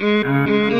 Mm-hmm.